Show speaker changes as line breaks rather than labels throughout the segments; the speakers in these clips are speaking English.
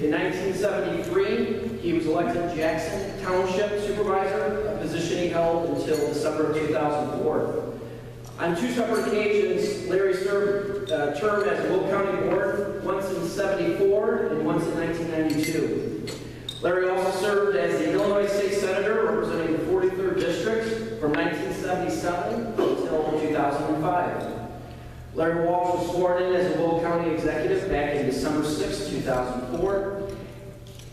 In 1973, he was elected Jackson Township Supervisor, a position he held until December of 2004. On two separate occasions, Larry served a uh, term as Will County Board, once in 74 and once in 1992. Larry also served as the Illinois State Senator representing the 43rd District from 1977 until 2005. Larry Walsh was sworn in as a Will County Executive back in December 6, 2004.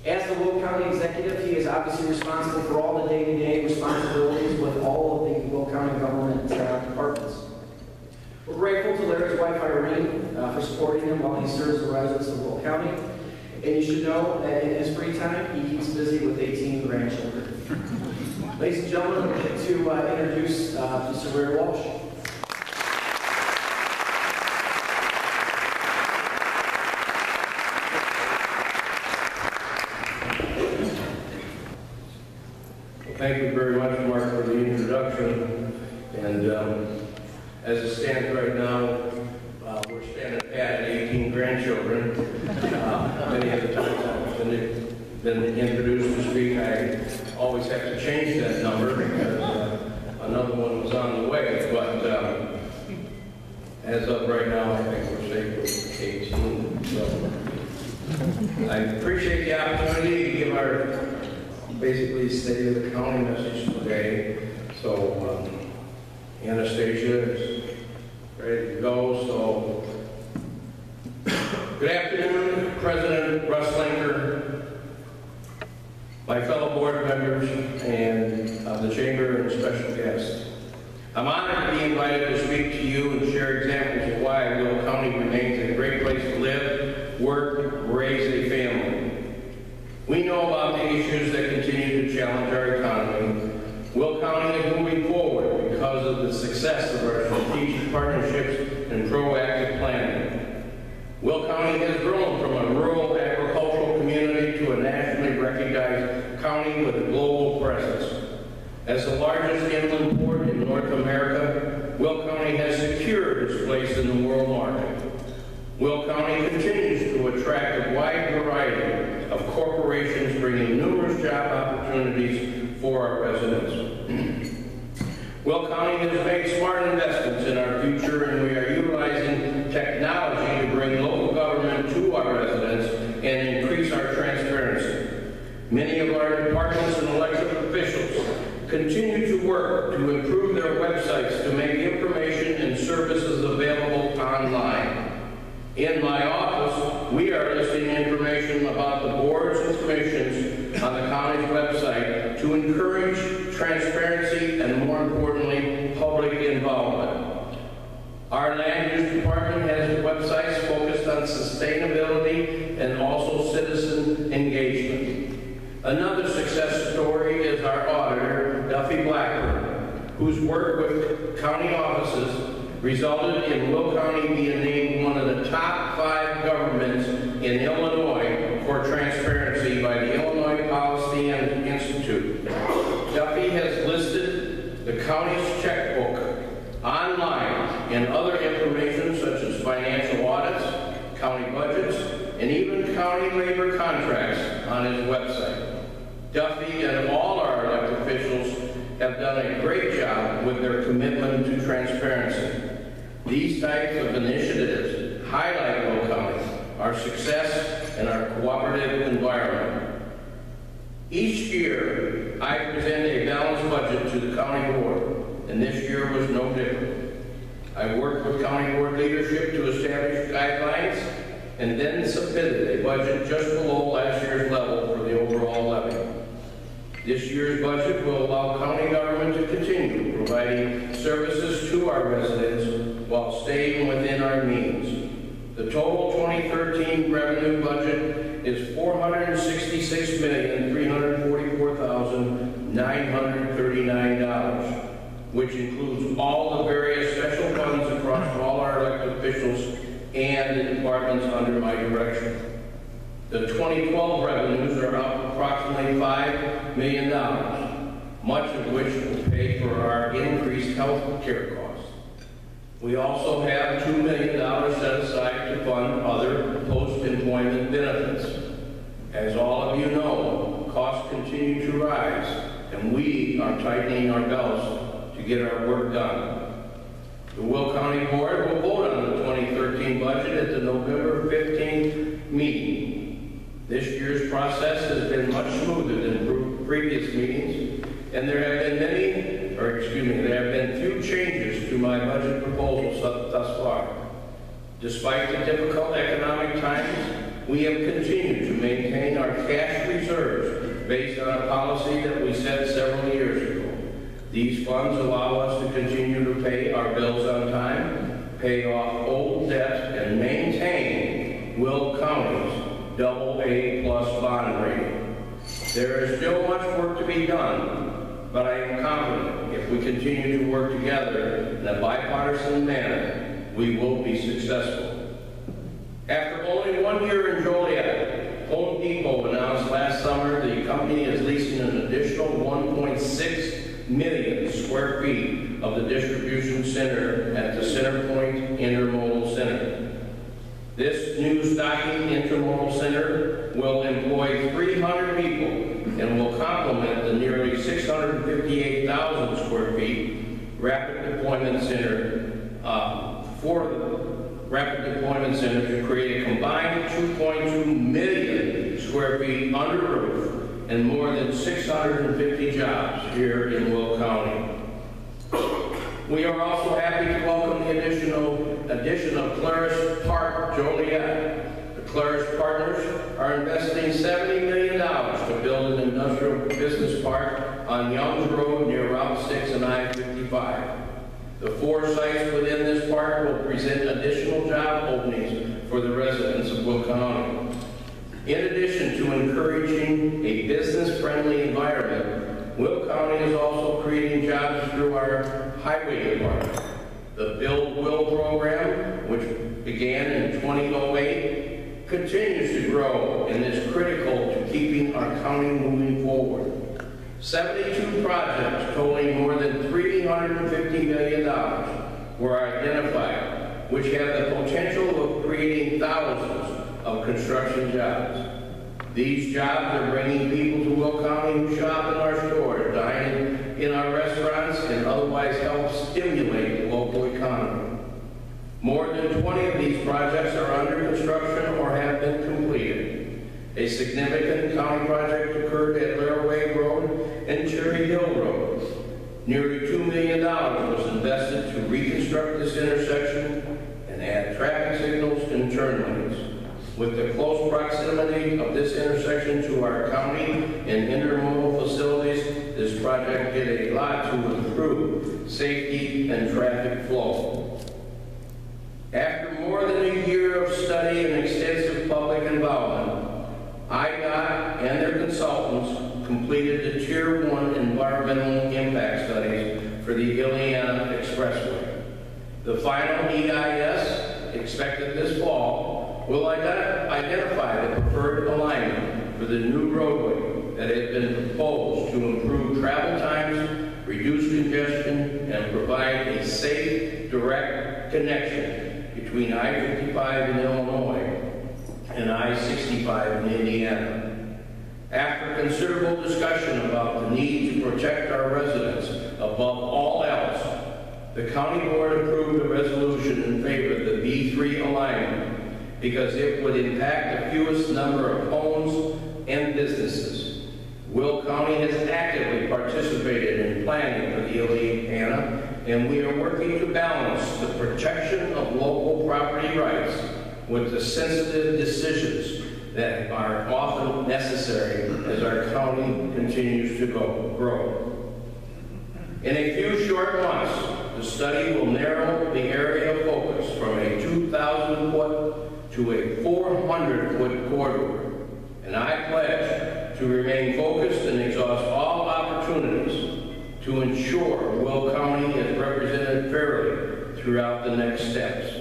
As the Will County Executive, he is obviously responsible for all the day-to-day responsibilities with all of the Will County government departments. We're grateful to Larry's wife Irene uh, for supporting him while he serves the residents of Will County. And you should know that in his free time, he keeps busy with 18 grandchildren. Ladies and gentlemen, to uh, introduce uh, Mr. Larry Walsh.
Thank you very much, Mark, for the introduction. And um, as it stands right now, uh, we're standing at 18 grandchildren. Uh, many of the times I've been, been introduced to speak, I always have to change that number because uh, another one was on the way. But um, as of right now, I think we're safe with 18. So I appreciate the opportunity to give our basically state of the county message today. So um, Anastasia is ready to go. So good afternoon, President Russ Slinkard, my fellow board members, and uh, the chamber and special guests. I'm honored to be invited to speak to you and share examples of why Will County remains a great place to live, work, raise a family. We know about the issues that continue to challenge our economy. Will County is moving forward because of the success of our strategic partnerships and proactive planning. Will County has grown from a rural agricultural community to a nationally recognized county with a global presence. As the largest inland port in North America, Will County has secured its place in the world market. Will County continues to attract a wide variety of corporations bringing numerous job opportunities for our residents. Will County has made smart investments in our future and we are utilizing technology to bring local government to our residents and increase our transparency. Many of our departments and elected officials continue to work to improve their websites to make information and services available online. In my office, we are listing information about the boards and commissions on the county's website to encourage transparency and, more importantly, public involvement. Our land use department has websites focused on sustainability and also citizen engagement. Another success story is our auditor, Duffy Blackburn, whose work with county offices resulted in Will County being named one of the top five governments in Illinois for transparency by the Illinois Policy Institute. Duffy has listed the county's checkbook online and other information such as financial audits, county budgets, and even county labor contracts on his website. Duffy and all our elected officials have done a great job with their commitment to transparency. These types of initiatives highlight Will County, our success, and our cooperative environment. Each year, I present a balanced budget to the county board, and this year was no different. I worked with county board leadership to establish guidelines and then submitted a budget just below last year's level for the overall levy. This year's budget will allow county government to continue providing services to our residents while staying within our means. The total 2013 revenue budget is $466,344,939, which includes all the various special funds across all our elected officials and the departments under my direction. The 2012 revenues are up approximately $5 million, much of which will pay for our increased health care costs. We also have $2 million set aside to fund other post-employment benefits. As all of you know, costs continue to rise, and we are tightening our belts to get our work done. The Will County Board will vote on the 2013 budget at the November 15th meeting. This year's process has been much smoother than previous meetings, and there have been many, or excuse me, there have been few changes to my budget proposals thus far. Despite the difficult economic times, we have continued to maintain our cash reserves based on a policy that we set several years ago. These funds allow us to continue our bills on time, pay off old debt, and maintain Will County's double A plus bond rating. There is still much work to be done, but I am confident if we continue to work together in a bipartisan manner, we will be successful. After only one year in Joliet, Home Depot announced last summer the company is leasing an additional 1.6 million square feet of the distribution center at the Centerpoint Intermodal Center. This new stocking intermodal center will employ 300 people and will complement the nearly 658,000 square feet rapid deployment center uh, for the rapid deployment center to create a combined 2.2 million square feet under roof and more than 650 jobs here in Will County. We are also happy to welcome the additional addition of Clarius Park Joliet. The Clarius partners are investing $70 million to build an industrial business park on Youngs Road near Route 6 and I-55. The four sites within this park will present additional job openings for the residents of Will County. In addition to encouraging a business-friendly environment, Will County is also creating jobs through our highway department. The Build Will program, which began in 2008, continues to grow and is critical to keeping our county moving forward. 72 projects totaling more than $350 million were identified, which have the potential of creating thousands of construction jobs. These jobs are bringing people to Will County who shop in our stores, dine in our restaurants, otherwise stimulate the local economy. More than 20 of these projects are under construction or have been completed. A significant county project occurred at Laraway Road and Cherry Hill Road. Nearly $2 million was invested to reconstruct this intersection and add traffic signals and turn lanes. With the close proximity of this intersection to our county and intermodal facilities, project did a lot to improve safety and traffic flow. After more than a year of study and extensive public involvement, IDOT and their consultants completed the Tier 1 environmental impact studies for the Illiana Expressway. The final EIS, expected this fall, will identify the preferred alignment for the new roadway that has been proposed to improve travel times, reduce congestion, and provide a safe, direct connection between I-55 in Illinois and I-65 in Indiana. After considerable discussion about the need to protect our residents above all else, the county board approved a resolution in favor of the B3 alignment because it would impact the fewest number of homes and businesses. Will County has actively participated in planning for the Illiana, and we are working to balance the protection of local property rights with the sensitive decisions that are often necessary as our county continues to go, grow. In a few short months, the study will narrow the area of focus from a 2,000 foot to a 400 foot corridor. And I pledge to remain focused and exhaust all opportunities to ensure Will County is represented fairly throughout the next steps.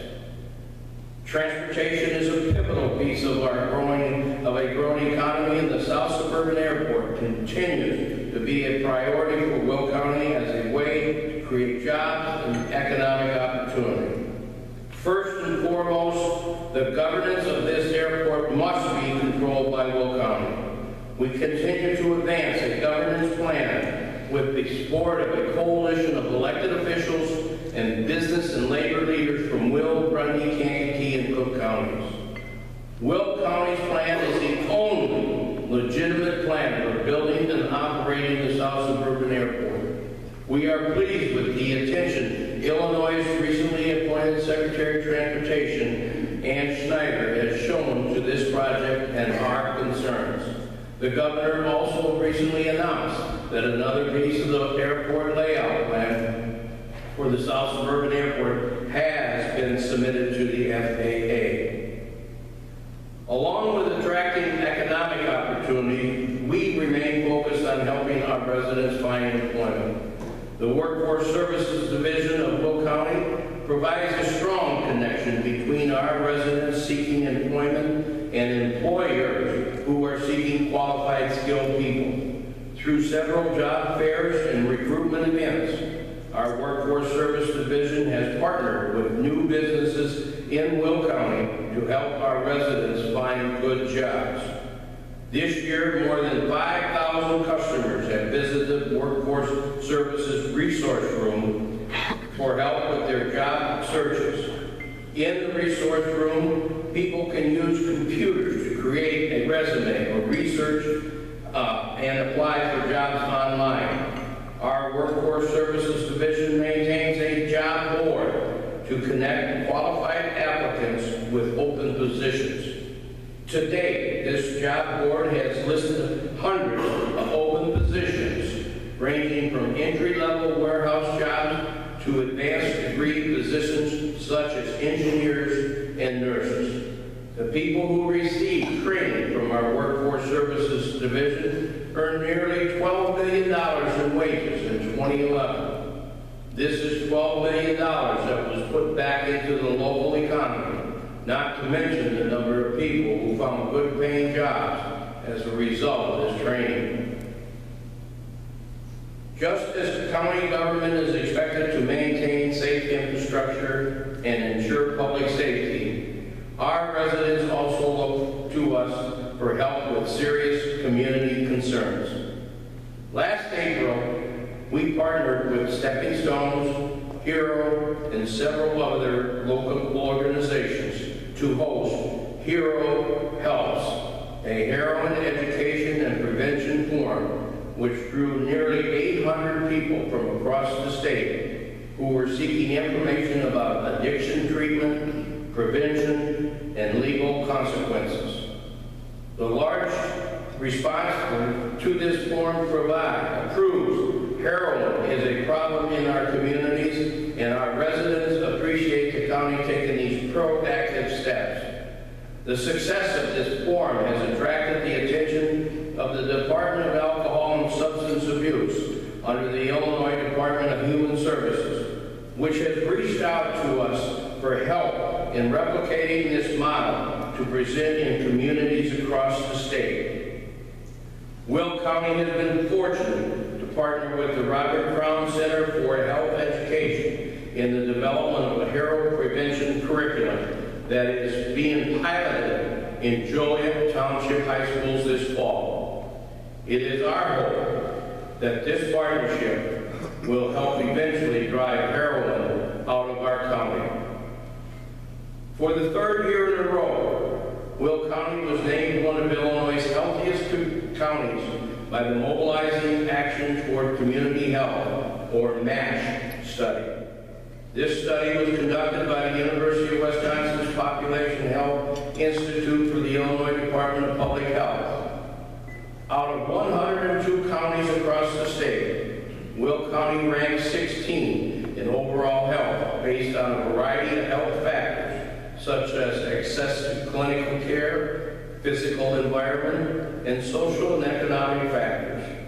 Transportation is a pivotal piece of our growing, of a growing economy, and the South Suburban Airport continues to be a priority for Will County as a way to create jobs and economic opportunity. First and foremost, the governance of this airport must be controlled by Will County. We continue to advance a governance plan with the support of a coalition of elected officials and business and labor leaders from Will, Grundy, Kankakee, and Cook counties. Will County's plan is the only legitimate plan for building and operating the South Suburban Airport. We are pleased with the attention Illinois' recently appointed Secretary of Transportation, Ann Schneider, has shown to this project and our concerns. The governor also recently announced that another piece of the airport layout plan for the South Suburban Airport has been submitted to the FAA. Along with attracting economic opportunity, we remain focused on helping our residents find employment. The Workforce Services Division of Will County provides a strong connection between our residents seeking employment and employers who are seeking qualified skilled people. Through several job fairs and recruitment events, our Workforce Service Division has partnered with new businesses in Will County to help our residents find good jobs. This year, more than 5,000 customers have visited the Workforce Services Resource Room for help with their job searches. In the resource room, people can use computers to create a resume or research uh, and apply for jobs online. Our Workforce Services Division maintains a job board to connect qualified applicants with open positions. To date, this job board has listed hundreds of open positions, ranging from entry-level warehouse jobs to advanced degree positions such as engineers and nurses. The people who receive training from our Workforce Services Division earned nearly $12 million in wages in 2011. This is $12 million that was put back into the local economy not to mention the number of people who found good paying jobs as a result of this training. Just as the county government is expected to maintain safe infrastructure and ensure public safety, our residents also look to us for help with serious community concerns. Last April, we partnered with Stepping Stones, Hero, and several other local organizations to host Hero Helps, a heroin education and prevention forum which drew nearly 800 people from across the state who were seeking information about addiction treatment, prevention, and legal consequences. The large response to this forum provide proves heroin is a problem in our communities and our residents appreciate the county taking these proactive steps. The success of this forum has attracted the attention of the Department of Alcohol and Substance Abuse under the Illinois Department of Human Services, which has reached out to us for help in replicating this model to present in communities across the state. Will County has been fortunate to partner with the Robert Crown Center for Health Education in the development of a heroin prevention curriculum that is being piloted in Joliet Township High Schools this fall. It is our hope that this partnership will help eventually drive heroin out of our county. For the third year in a row, Will County was named one of Illinois' healthiest counties by the Mobilizing Action Toward Community Health, or MATCH, study. This study was conducted by the University of Wisconsin's Population Health Institute for the Illinois Department of Public Health. Out of 102 counties across the state, Will County ranked 16 in overall health based on a variety of health factors, such as access to clinical care, physical environment, and social and economic factors.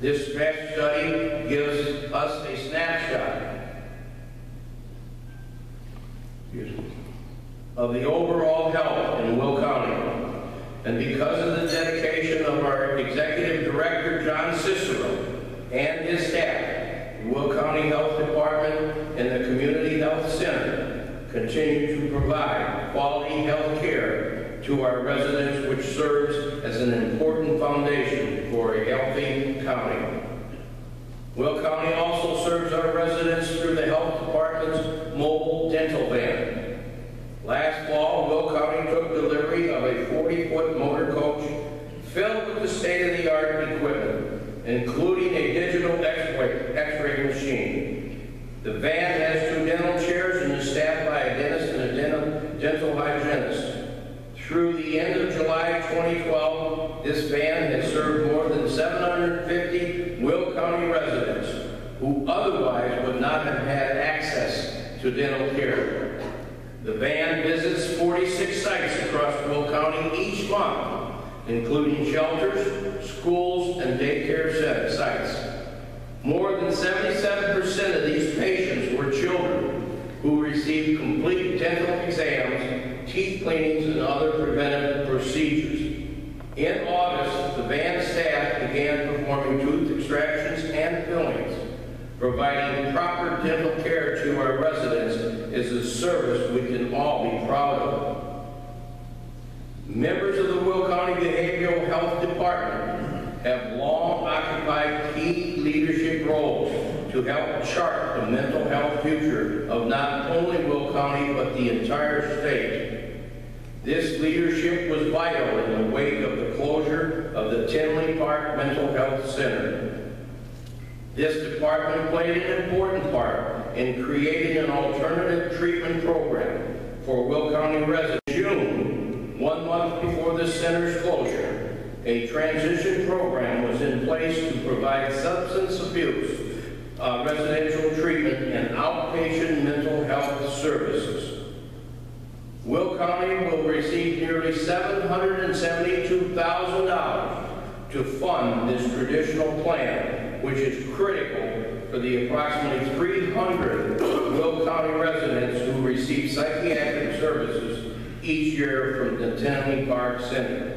This MATCH study gives us a snapshot of the overall health in Will County. And because of the dedication of our Executive Director, John Cicero, and his staff, Will County Health Department and the continue to provide quality health care to our residents, which serves as an important foundation for a healthy county. Will County also serves our residents through the Health Department's mobile dental van. Last fall, Will County took delivery of a 40-foot motor coach filled with the state-of-the-art equipment, including a digital x-ray machine. The van has two dental chairs and is staffed by a dentist and a dental, dental hygienist. Through the end of July 2012, this van has served more than 750 Will County residents who otherwise would not have had access to dental care. The van visits 46 sites across Will County each month, including shelters, schools, and daycare sites. More than 77% of these patients were children who received complete dental exams, teeth cleanings, and other preventive procedures. In August, the van staff began performing tooth extractions and fillings. Providing proper dental care to our residents is a service we can all be proud of. Members of the Will County Behavioral Health Department have long occupied key roles to help chart the mental health future of not only Will County but the entire state. This leadership was vital in the wake of the closure of the Tinley Park Mental Health Center. This department played an important part in creating an alternative treatment program for Will County residents. June, one month before the center's closure, a transition program place to provide substance abuse, uh, residential treatment, and outpatient mental health services. Will County will receive nearly $772,000 to fund this traditional plan, which is critical for the approximately 300 Will County residents who receive psychiatric services each year from the Tinley Park Center.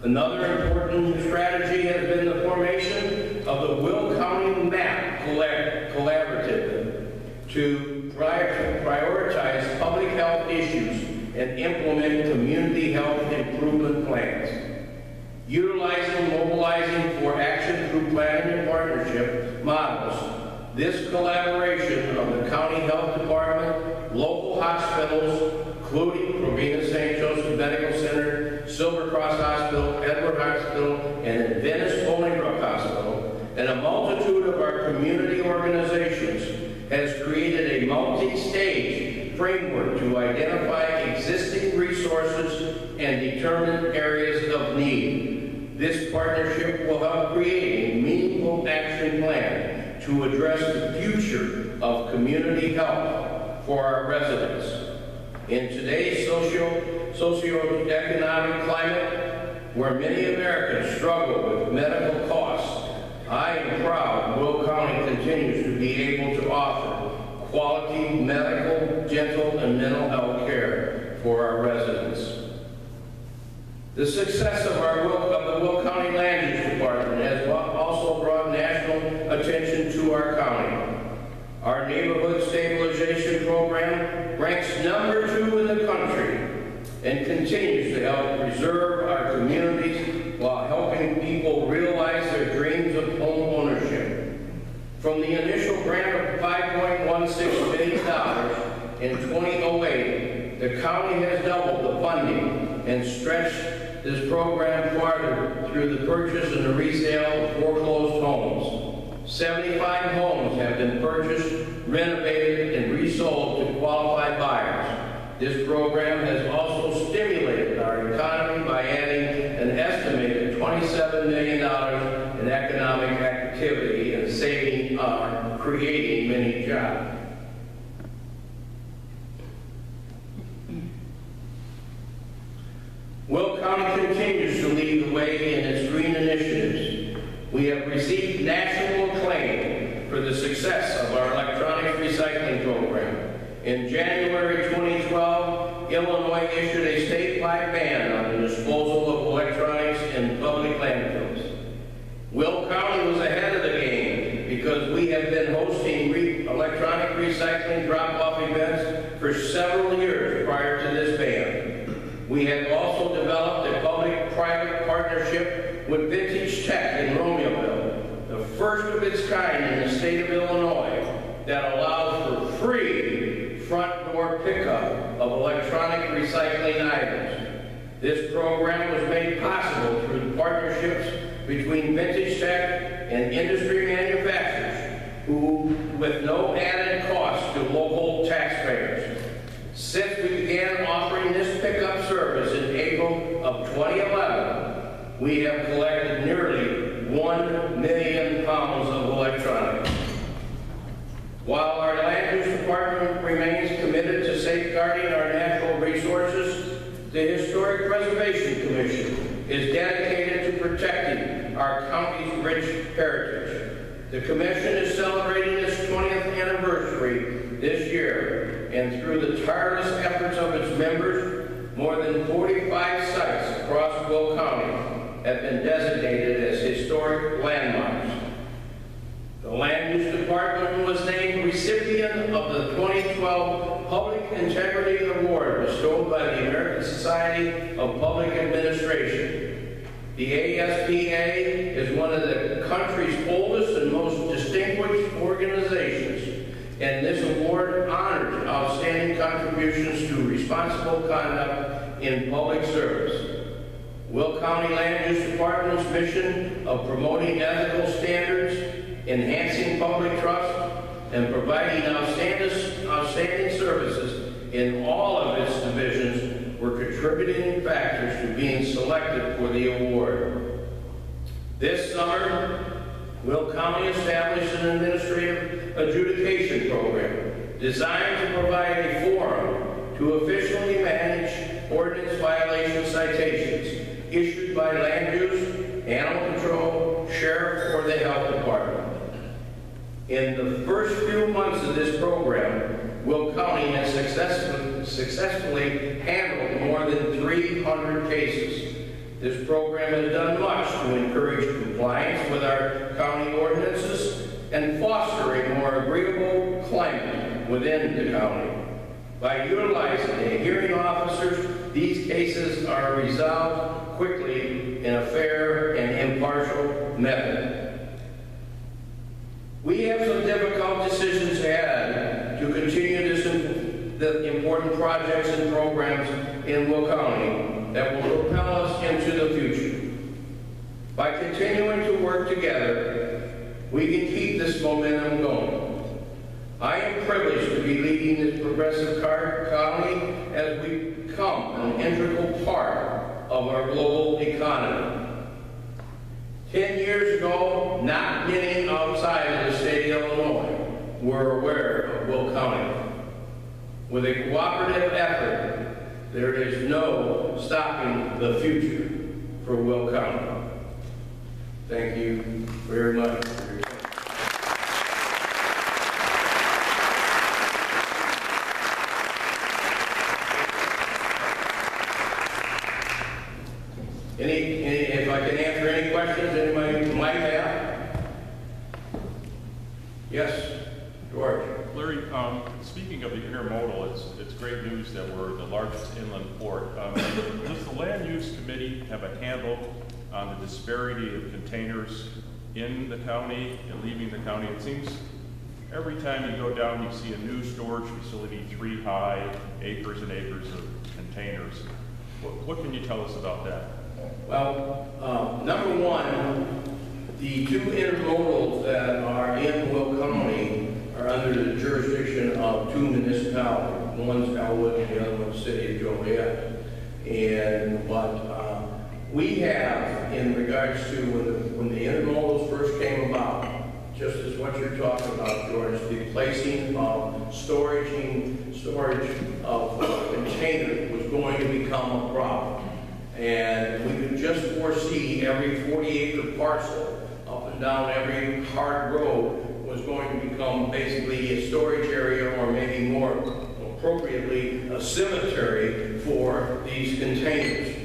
Another important strategy has been the formation of the Will County MAPP Collaborative to prioritize public health issues and implement community health improvement plans. Utilizing mobilizing for action through planning and partnership models, this collaboration of the county health department, local hospitals, including Provena St. Joseph Medical Center, Silver Cross Hospital, Edward Hospital, and Adventist Bolingbrook Hospital, and a multitude of our community organizations has created a multi-stage framework to identify existing resources and determine areas of need. This partnership will help create a meaningful action plan to address the future of community health for our residents. In today's socio, socioeconomic climate, where many Americans struggle with medical costs, I am proud Will County continues to be able to offer quality medical, dental, and mental health care for our residents. The success of our Will, of the Will County Land Use Department has also brought national attention to our county. Our neighborhood stabilization program ranks number two in the country and continues to help preserve our communities while helping people realize their dreams of home ownership. From the initial grant of $5.16 million in 2008, the county has doubled the funding and stretched this program farther through the purchase and the resale of foreclosed homes. 75 homes have been purchased, renovated, and resold to qualified buyers. This program has also stimulated economy by adding an estimated $27 million in economic activity and saving, uh, creating many jobs. Will County continues to lead the way in its green initiatives. We have received national acclaim for the success of our electronic recycling program. In January 2012, Illinois issued a statewide ban on the disposal of electronics in public landfills. Will County was ahead of the game because we have been hosting re- electronic recycling drop-off events for several years prior to this ban. We have also developed a public-private partnership with Vintage Tech in Romeoville, the first of its kind in the state of Illinois that allows for free front door pickup of electronic recycling items. This program was made possible through partnerships between Vintage Tech and industry manufacturers who, with no added cost to local taxpayers. Since we began offering this pickup service in April of 2011, we have collected nearly 1 million pounds of electronics. While our land use department remains committed to safeguarding our natural resources, the Historic Preservation Commission is dedicated to protecting our county's rich heritage. The commission is celebrating its 20th anniversary this year, and through the tireless efforts of its members, more than 45 sites across Will County have been designated as historic landmarks. The Land Use Department was named recipient of the 2012 Public Integrity Award bestowed by the American Society of Public Administration. The ASPA is one of the country's oldest and most distinguished organizations, and this award honors outstanding contributions to responsible conduct in public service. Will County Land Use Department's mission of promoting ethical standards enhancing public trust, and providing outstanding, outstanding services in all of its divisions were contributing factors to being selected for the award. This summer, Will County established an administrative adjudication program designed to provide a forum to officially manage ordinance violation citations issued by land use, animal control, sheriff, or the health department. In the first few months of this program, Will County has successfully, successfully handled more than 300 cases. This program has done much to encourage compliance with our county ordinances and foster a more agreeable climate within the county. By utilizing the hearing officers, these cases are resolved quickly in a fair and impartial method. We have some difficult decisions ahead to continue this, the important projects and programs in Will County that will propel us into the future. By continuing to work together, we can keep this momentum going. I am privileged to be leading this progressive county as we become an integral part of our global economy. Ten years ago, not many outside of the state of Illinois were aware of Will County. With a cooperative effort, there is no stopping the future for Will County. Thank you very much for your attention. Any, any, if I can answer any questions anybody might have? Yes, George?
Larry, um, speaking of the intermodal, it's, it's great news that we're the largest inland port. Um, Does the Land Use Committee have a handle on the disparity of containers in the county and leaving the county? It seems every time you go down, you see a new storage facility, three high, acres and acres of containers. What, what can you tell us about that?
Well, um, number one, the two intermodals that are in Will County are under the jurisdiction of two municipalities. One's Elwood and the other one's City of Joliet. And uh, we have in regards to when the, when the intermodals first came about, just as what you're talking about, George, the placing of storage, storage of containers was going to become a problem. And we could just foresee every 40 acre parcel up and down every hard road was going to become basically a storage area or maybe more appropriately a cemetery for these containers.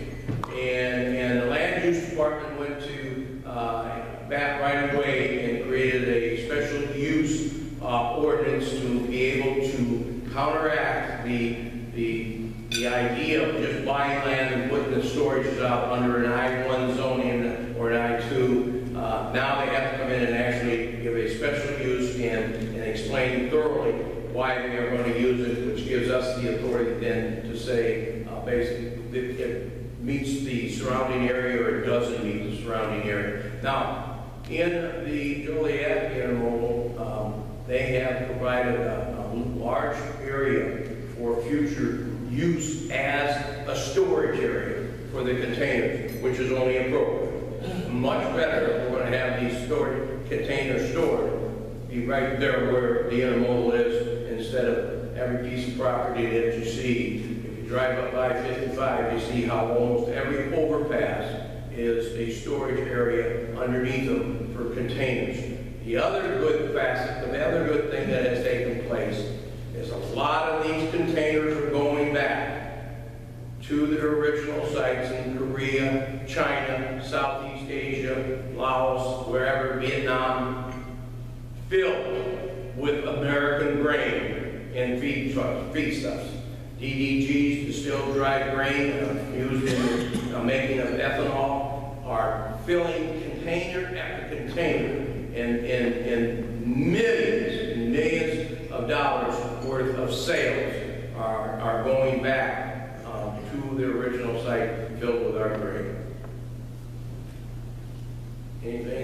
And, and the land use department went to, uh, back right away and created a special use, uh, ordinance to be able to counteract the, the, the idea of just buying land and putting the storages out under an I-1 zoning or an I-2. Uh, now they have to come in and actually give a special use and, and explain thoroughly why they are going to use it, which gives us the authority then to say, uh, basically, that it meets the surrounding area or it doesn't meet the surrounding area. Now, in the Joliet intermodal, um, they have provided a, a large area for future use as a storage area for the containers, which is only appropriate. Much better if we're gonna have these stored, containers stored, be right there where the intermodal is, instead of every piece of property that you see. If you drive up I-55, you see how almost every overpass is a storage area underneath them for containers. The other good facet, the other good thing that has taken place is a lot of these containers are going back to their original sites in Korea, China, Southeast Asia, Laos, wherever, Vietnam, filled with American grain and feed feedstuffs. DDGs, distilled dried grain, used in uh, making of ethanol, are filling container after container and, and, and millions and millions of dollars worth of sales are, are going back um, to the original site filled with our grain. Anything